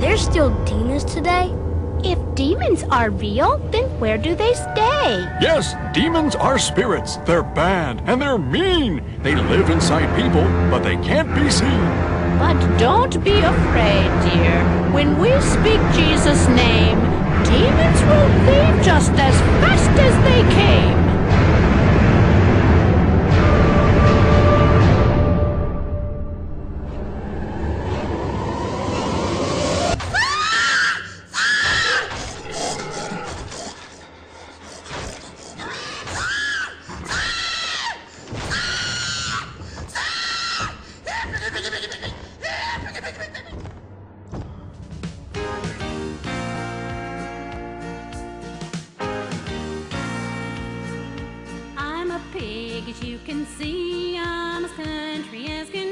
There's still demons today? If demons are real, then where do they stay? Yes, demons are spirits. They're bad and they're mean. They live inside people, but they can't be seen. But don't be afraid, dear. When we speak Jesus' name, demons will leave just as fast as As you can see, I'm as country as can